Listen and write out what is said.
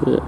Yeah.